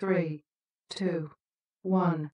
three, two, one.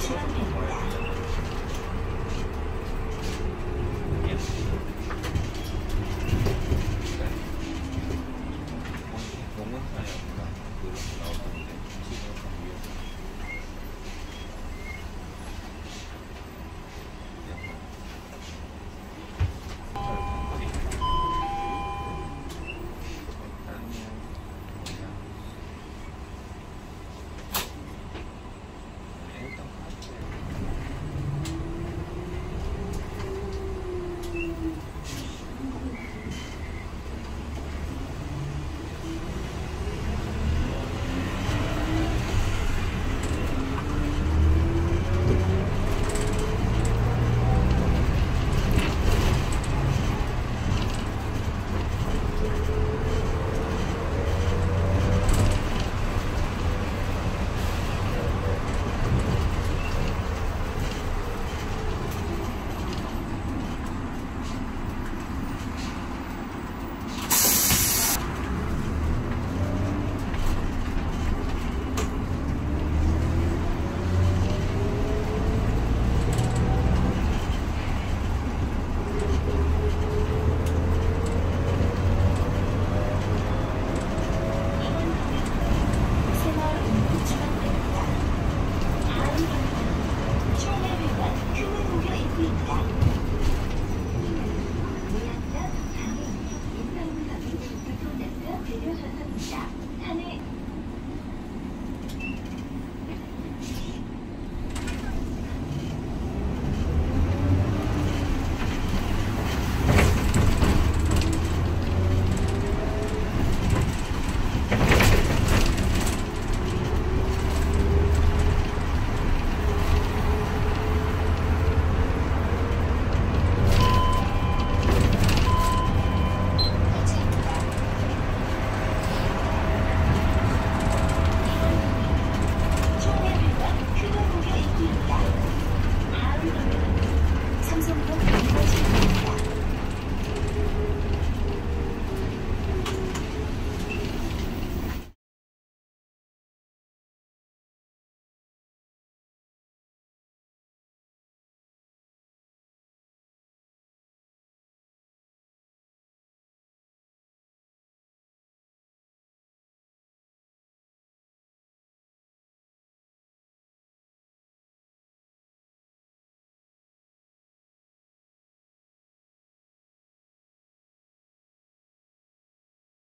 Champion.